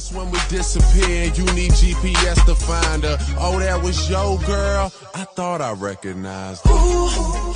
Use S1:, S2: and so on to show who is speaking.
S1: That's when we disappear. You need GPS to find her. Oh, that was your girl. I thought I recognized her.
S2: Ooh.